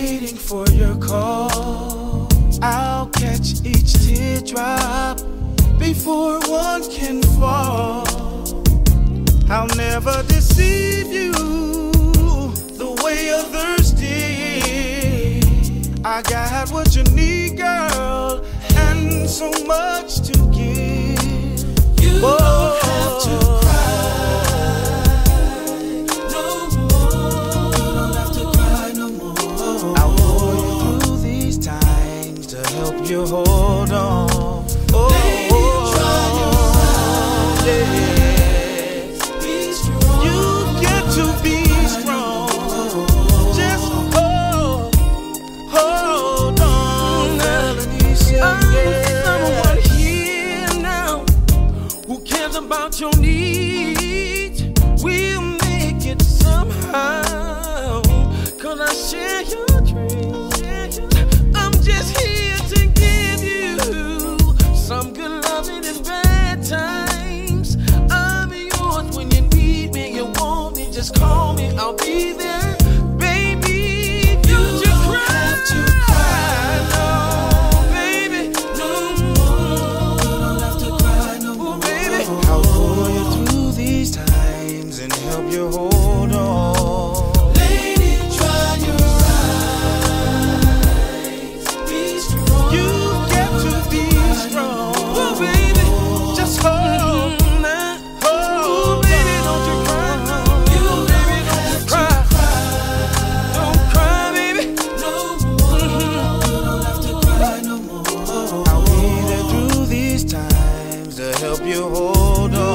waiting for your call. I'll catch each teardrop before one can fall. I'll never deceive you the way others did. I got what you need, girl, and so much to give. You Whoa. don't have to. Hold on. Oh, Baby, try your yeah. Be strong. You get to be strong. Just hold, hold on. I'm someone here now who cares about your needs. We'll make it somehow. Cause I share your dreams. Just call me, I'll be there. Baby, don't you cry. No, baby, no more. Don't have to cry no more, baby. I'll pull you through these times and help you hold help you hold on.